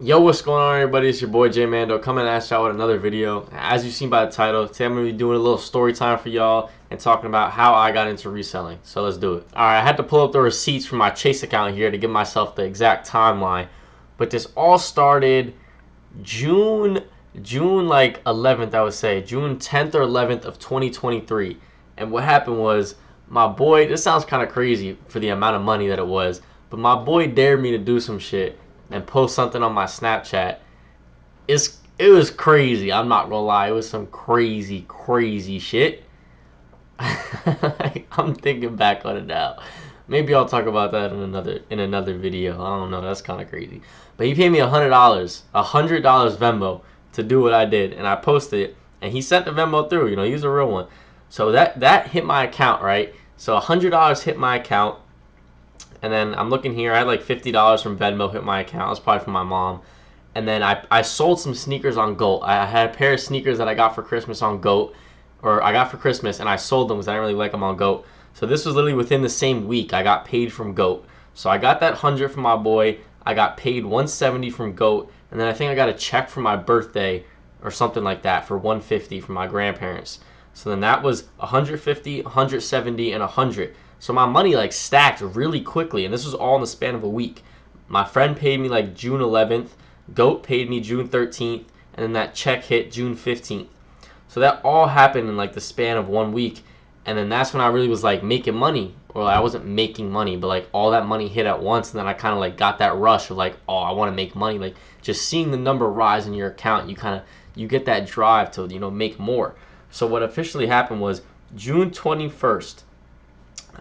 Yo, what's going on everybody? It's your boy J Mando coming at y'all with another video. As you've seen by the title, today I'm going to be doing a little story time for y'all and talking about how I got into reselling. So let's do it. Alright, I had to pull up the receipts from my Chase account here to give myself the exact timeline. But this all started June, June like 11th I would say. June 10th or 11th of 2023. And what happened was, my boy, this sounds kind of crazy for the amount of money that it was, but my boy dared me to do some shit and post something on my Snapchat. It's it was crazy. I'm not gonna lie. It was some crazy, crazy shit. I'm thinking back on it now. Maybe I'll talk about that in another in another video. I don't know. That's kind of crazy. But he paid me a hundred dollars, a hundred dollars Venmo to do what I did, and I posted it, and he sent the Venmo through. You know, he's a real one. So that that hit my account, right? So a hundred dollars hit my account and then I'm looking here. I had like $50 from Venmo hit my account. It was probably from my mom. And then I, I sold some sneakers on GOAT. I had a pair of sneakers that I got for Christmas on GOAT, or I got for Christmas, and I sold them because I didn't really like them on GOAT. So this was literally within the same week. I got paid from GOAT. So I got that 100 from my boy. I got paid 170 from GOAT, and then I think I got a check for my birthday or something like that for 150 from my grandparents. So then that was 150, 170, and 100. So my money like stacked really quickly, and this was all in the span of a week. My friend paid me like June 11th, Goat paid me June 13th, and then that check hit June 15th. So that all happened in like the span of one week, and then that's when I really was like making money. Well, I wasn't making money, but like all that money hit at once, and then I kind of like got that rush of like, oh, I want to make money. Like just seeing the number rise in your account, you kind of you get that drive to you know make more. So what officially happened was June 21st.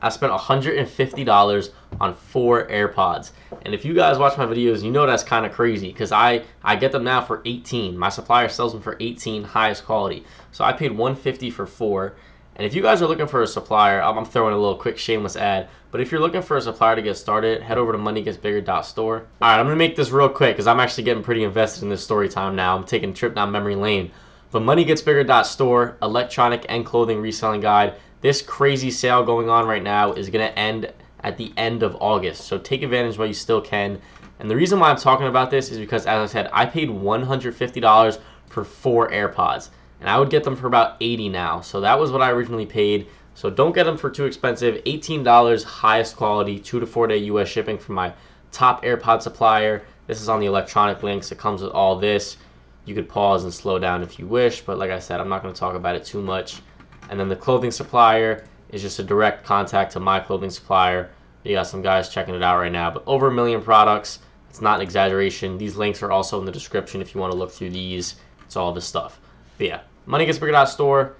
I spent $150 on four AirPods. And if you guys watch my videos, you know that's kind of crazy because I, I get them now for 18. My supplier sells them for 18, highest quality. So I paid 150 for four. And if you guys are looking for a supplier, I'm throwing a little quick shameless ad. But if you're looking for a supplier to get started, head over to moneygetsbigger.store. All right, I'm gonna make this real quick because I'm actually getting pretty invested in this story time now. I'm taking a trip down memory lane. But moneygetsbigger.store, electronic and clothing reselling guide. This crazy sale going on right now is going to end at the end of August. So take advantage while you still can. And the reason why I'm talking about this is because, as I said, I paid $150 for four AirPods. And I would get them for about 80 now. So that was what I originally paid. So don't get them for too expensive. $18 highest quality, two to four day US shipping from my top AirPod supplier. This is on the electronic links. It comes with all this. You could pause and slow down if you wish, but like I said, I'm not going to talk about it too much. And then the clothing supplier is just a direct contact to my clothing supplier. You got some guys checking it out right now, but over a million products. It's not an exaggeration. These links are also in the description if you want to look through these. It's all this stuff. But yeah, moneygetsbigger.store.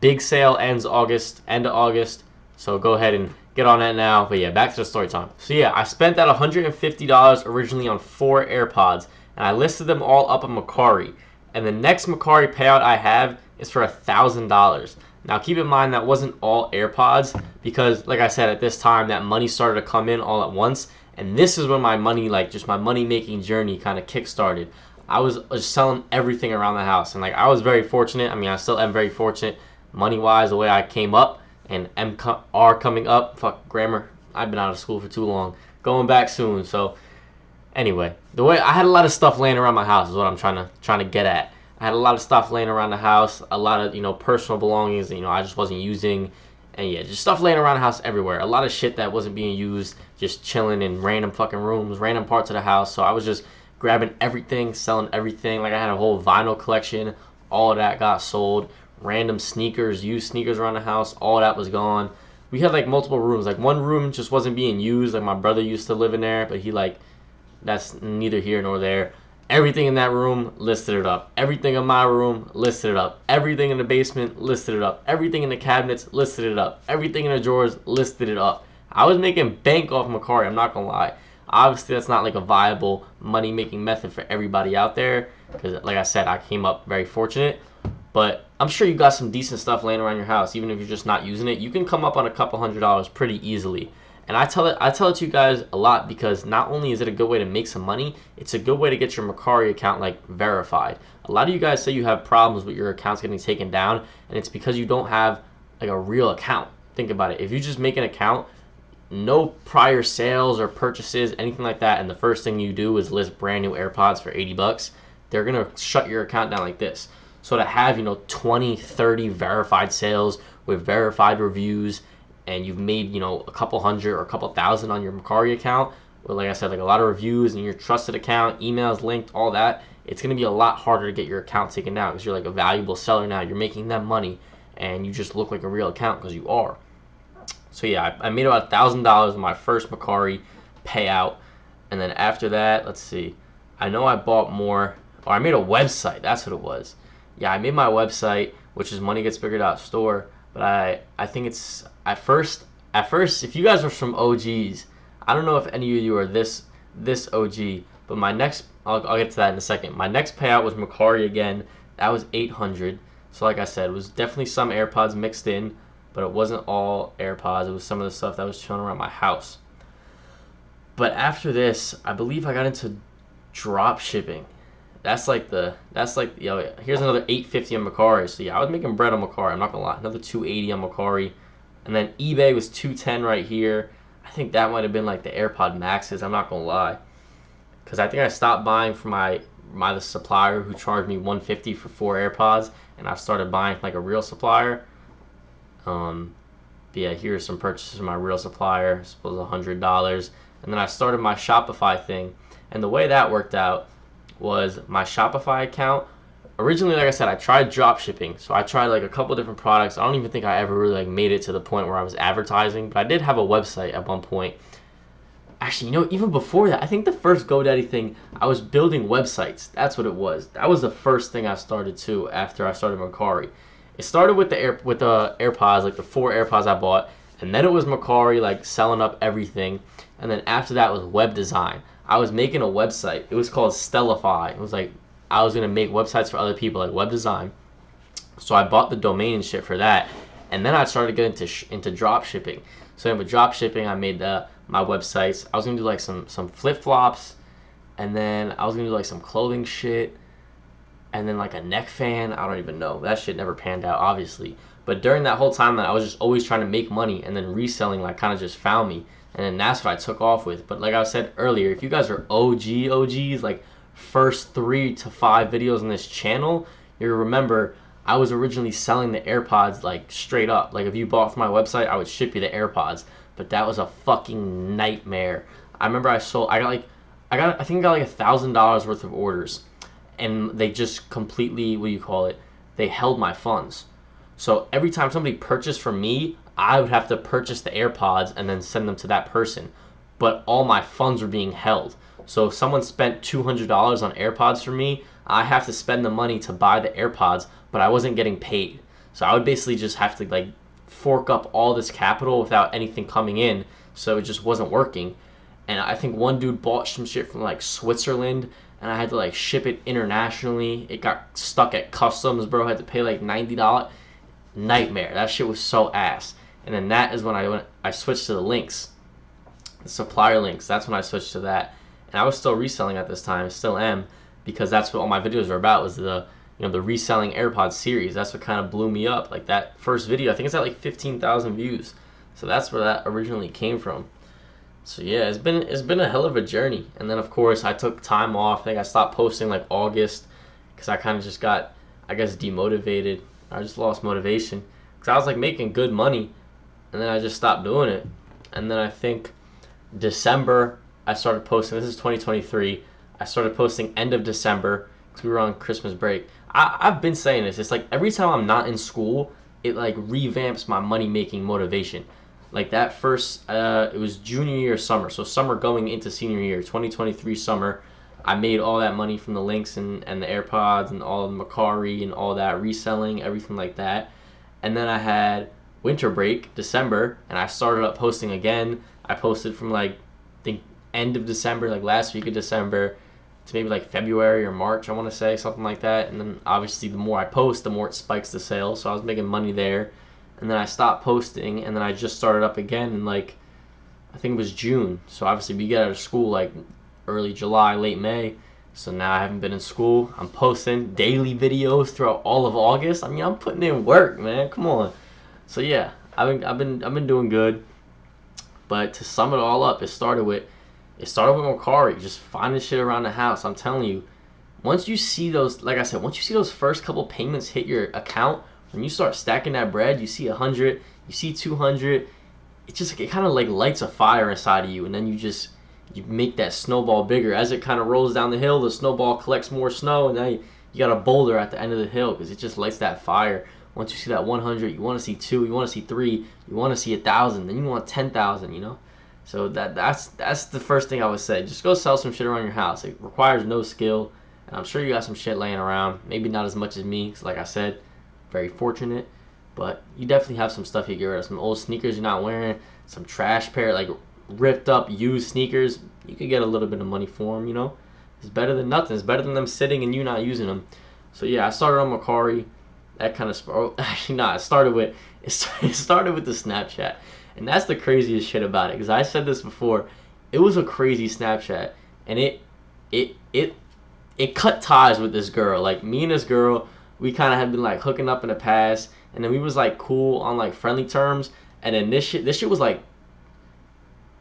Big sale ends August, end of August. So go ahead and get on that now. But yeah, back to the story time. So yeah, I spent that $150 originally on four AirPods and I listed them all up on Mercari. And the next Mercari payout I have is for thousand dollars. Now keep in mind that wasn't all AirPods because like I said at this time that money started to come in all at once and this is when my money like just my money making journey kind of kick started. I was just selling everything around the house and like I was very fortunate. I mean I still am very fortunate money wise the way I came up and M are coming up. Fuck grammar. I've been out of school for too long. Going back soon. So Anyway, the way I had a lot of stuff laying around my house is what I'm trying to trying to get at. I had a lot of stuff laying around the house, a lot of you know personal belongings that you know I just wasn't using, and yeah, just stuff laying around the house everywhere. A lot of shit that wasn't being used, just chilling in random fucking rooms, random parts of the house. So I was just grabbing everything, selling everything. Like I had a whole vinyl collection. All that got sold. Random sneakers, used sneakers around the house. All that was gone. We had like multiple rooms. Like one room just wasn't being used. Like my brother used to live in there, but he like that's neither here nor there. Everything in that room listed it up. Everything in my room listed it up. Everything in the basement listed it up. Everything in the cabinets listed it up. Everything in the drawers listed it up. I was making bank off Mercari, I'm not gonna lie. Obviously, that's not like a viable money making method for everybody out there because, like I said, I came up very fortunate. But I'm sure you got some decent stuff laying around your house, even if you're just not using it. You can come up on a couple hundred dollars pretty easily. And I tell it I tell it to you guys a lot because not only is it a good way to make some money, it's a good way to get your Mercari account like verified. A lot of you guys say you have problems with your accounts getting taken down, and it's because you don't have like a real account. Think about it. If you just make an account, no prior sales or purchases, anything like that, and the first thing you do is list brand new AirPods for 80 bucks, they're gonna shut your account down like this. So to have, you know, 20, 30 verified sales with verified reviews and you've made, you know, a couple hundred or a couple thousand on your Mercari account, or like I said, like a lot of reviews and your trusted account, emails linked, all that, it's gonna be a lot harder to get your account taken down because you're like a valuable seller now. You're making them money and you just look like a real account because you are. So yeah, I, I made about a thousand dollars in my first Mercari payout, and then after that, let's see, I know I bought more, or I made a website. That's what it was. Yeah, I made my website, which is Money Gets store. But I I think it's at first at first if you guys are from OGs, I don't know if any of you are this this OG, but my next I'll, I'll get to that in a second. My next payout was Mercari again. That was 800. So like I said, it was definitely some AirPods mixed in, but it wasn't all AirPods. It was some of the stuff that was chilling around my house. But after this, I believe I got into drop shipping. That's like the that's like you know here's another 850 on Mercari. So yeah, I was making bread on Mercari. I'm not gonna lie, another 280 on Mercari, and then eBay was 210 right here. I think that might have been like the AirPod Maxes. I'm not gonna lie, because I think I stopped buying from my my the supplier who charged me 150 for four AirPods, and I started buying from like a real supplier. Um, but yeah, here's some purchases from my real supplier. Suppose a hundred dollars, and then I started my Shopify thing, and the way that worked out was my Shopify account. Originally, like I said, I tried drop shipping, so I tried like a couple different products. I don't even think I ever really like made it to the point where I was advertising, but I did have a website at one point. Actually, you know, even before that, I think the first GoDaddy thing, I was building websites. That's what it was. That was the first thing I started to after I started Mercari. It started with the air with the AirPods, like the four AirPods I bought, and then it was Mercari, like selling up everything, and then after that was web design. I was making a website. It was called Stellify. It was like I was gonna make websites for other people, like web design. So I bought the domain and shit for that, and then I started getting into sh- into drop shipping. So with drop shipping, I made the my websites. I was gonna do like some some flip flops, and then I was gonna do like some clothing shit, and then like a neck fan. I don't even know. That shit never panned out, obviously. But during that whole time, that I was just always trying to make money, and then reselling like kind of just found me and then that's what I took off with. But like I said earlier, if you guys are OG OGs, like first three to five videos on this channel, you remember I was originally selling the AirPods like straight up. Like if you bought from my website, I would ship you the AirPods. But that was a fucking nightmare. I remember I sold, I got like, I got, I think I got like a thousand dollars worth of orders, and they just completely, what do you call it? They held my funds. So every time somebody purchased from me, I would have to purchase the AirPods and then send them to that person. But all my funds were being held. So if someone spent $200 on AirPods for me, I have to spend the money to buy the AirPods, but I wasn't getting paid. So I would basically just have to like fork up all this capital without anything coming in. So it just wasn't working. And I think one dude bought some shit from like Switzerland and I had to like ship it internationally. It got stuck at customs, bro. I had to pay like $90. Nightmare. That shit was so ass and then that is when I went I switched to the links, the supplier links. That's when I switched to that, and I was still reselling at this time, still am, because that's what all my videos are about was the you know the reselling AirPods series. That's what kind of blew me up. Like that first video, I think it's at like 15,000 views. So that's where that originally came from. So yeah, it's been it's been a hell of a journey. And then of course I took time off. I think I stopped posting like August because I kind of just got I guess demotivated. I just lost motivation because I was like making good money and then I just stopped doing it. And then I think December I started posting. This is 2023. I started posting end of December because we were on Christmas break. I, I've been saying this. It's like every time I'm not in school, it like revamps my money making motivation. Like that first, uh, it was junior year summer, so summer going into senior year, 2023 summer. I made all that money from the links and, and the AirPods and all the Mercari and all that reselling, everything like that. And then I had winter break, December, and I started up posting again. I posted from like the end of December, like last week of December, to maybe like February or March, I want to say something like that. And then obviously, the more I post, the more it spikes the sales. So I was making money there, and then I stopped posting, and then I just started up again in like I think it was June. So obviously, we get out of school like early July, late May. So now I haven't been in school. I'm posting daily videos throughout all of August. I mean, I'm putting in work, man. Come on. So yeah, I've been I've been I've been doing good. But to sum it all up, it started with it started with Mercari, just finding shit around the house. I'm telling you, once you see those, like I said, once you see those first couple payments hit your account, when you start stacking that bread, you see a hundred, you see two hundred, it just it kind of like lights a fire inside of you, and then you just you make that snowball bigger as it kind of rolls down the hill. The snowball collects more snow, and then you, you got a boulder at the end of the hill because it just lights that fire. Once you see that 100, you want to see two, you want to see three, you want to see a thousand, then you want 10,000. You know, so that that's that's the first thing I would say. Just go sell some shit around your house. It requires no skill, and I'm sure you got some shit laying around. Maybe not as much as me, cause like I said, very fortunate. But you definitely have some stuff you get rid of. Some old sneakers you're not wearing, some trash pair, like ripped up used sneakers. You could get a little bit of money for them, you know. It's better than nothing. It's better than them sitting and you not using them. So yeah, I started on Mercari. That kind of oh, actually not. It started with it started with the Snapchat, and that's the craziest shit about it. Because I said this before, it was a crazy Snapchat, and it it it it cut ties with this girl. Like me and this girl, we kind of had been like hooking up in the past, and then we was like cool on like friendly terms. And then this shit, this shit was like,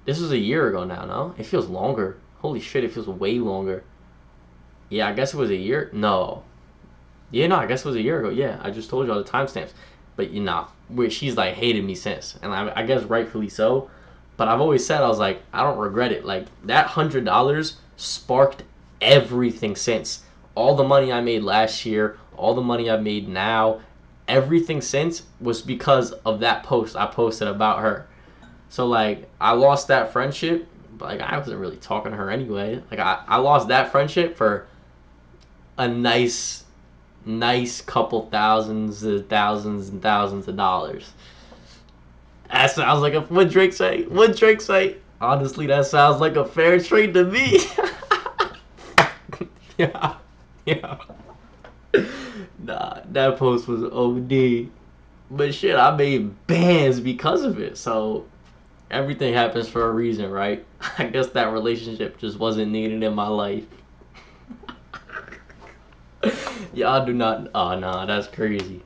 this was a year ago now. No, it feels longer. Holy shit, it feels way longer. Yeah, I guess it was a year. No. Yeah, no, I guess it was a year ago. Yeah, I just told you all the timestamps. But you know, where she's like hated me since, and I, I guess rightfully so. But I've always said I was like, I don't regret it. Like that hundred dollars sparked everything since. All the money I made last year, all the money I've made now, everything since was because of that post I posted about her. So like I lost that friendship, but like I wasn't really talking to her anyway. Like I, I lost that friendship for a nice nice couple thousands and thousands and thousands of dollars. That sounds like a what Drake say? What Drake say? Honestly, that sounds like a fair trade to me. yeah, yeah. Nah, that post was OD. But shit, I made bands because of it. So everything happens for a reason, right? I guess that relationship just wasn't needed in my life. Y'all do not. Oh, nah, that's crazy.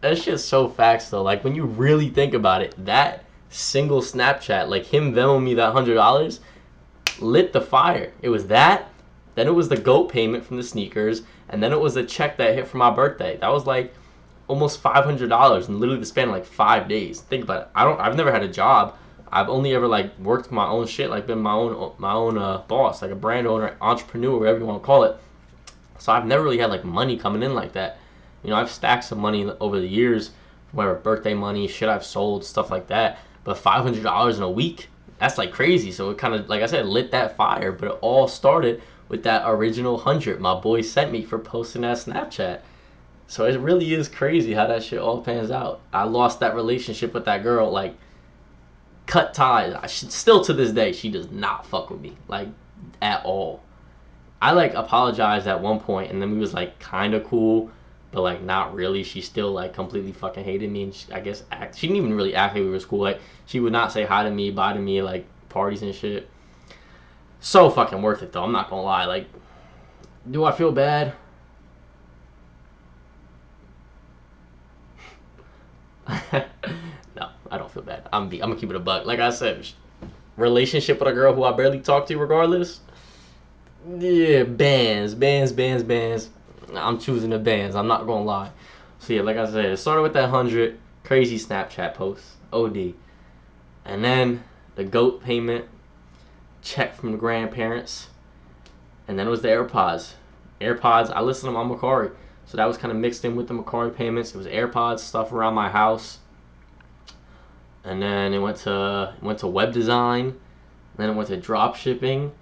That shit's so facts, though. Like, when you really think about it, that single Snapchat, like him Venmo me that $100, lit the fire. It was that, then it was the GOAT payment from the sneakers, and then it was the check that hit for my birthday. That was like almost $500 in literally the span of like five days. Think about it. I don't. I've never had a job. I've only ever like worked my own shit, like been my own my own uh, boss, like a brand owner, entrepreneur, whatever you want to call it. So I've never really had like money coming in like that. You know, I've stacked some money over the years, whatever birthday money, shit I've sold, stuff like that. But five hundred dollars in a week, that's like crazy. So it kind of, like I said, lit that fire. But it all started with that original hundred my boy sent me for posting that Snapchat. So it really is crazy how that shit all pans out. I lost that relationship with that girl, like cut ties. I should still to this day she does not fuck with me like at all. I like apologized at one point and then we was like kind of cool, but like not really. She still like completely fucking hated me and she, I guess act. She didn't even really act like we were cool. Like she would not say hi to me, bye to me, like parties and shit. So fucking worth it though. I'm not gonna lie. Like, do I feel bad? feel bad. I'm be, I'm gonna keep it a buck. Like I said, relationship with a girl who I barely talk to, regardless. Yeah, bands, bands, bands, bands. I'm choosing the bands. I'm not gonna lie. So yeah, like I said, it started with that hundred crazy Snapchat posts, OD, and then the goat payment, check from the grandparents, and then it was the AirPods. AirPods. I listened to my Mercari. So that was kind of mixed in with the Mercari payments. It was AirPods, stuff around my house. And then it went to it went to web design. Then it went to drop shipping.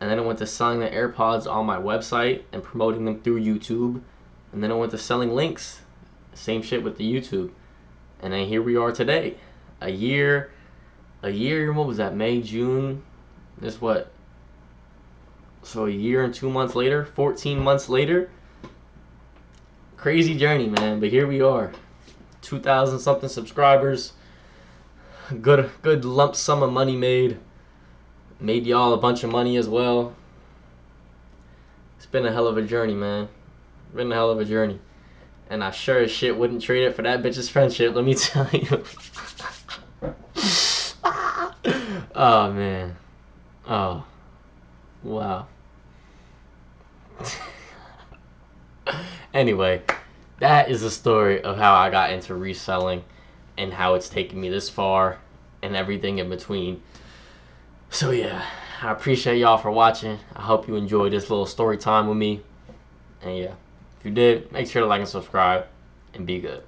And then it went to selling the AirPods on my website and promoting them through YouTube. And then it went to selling links. Same shit with the YouTube. And then here we are today. A year a year, what was that, May, June? This what? So a year and two months later, 14 months later, crazy journey, man. But here we are, 2,000 something subscribers. Good, good lump sum of money made. Made y'all a bunch of money as well. It's been a hell of a journey, man. Been a hell of a journey. And I sure as shit wouldn't trade it for that bitch's friendship, let me tell you. Oh man. Oh. Wow. anyway, that is the story of how I got into reselling and how it's taken me this far and everything in between. So yeah, I appreciate y'all for watching. I hope you enjoyed this little story time with me. And yeah, if you did, make sure to like and subscribe and be good.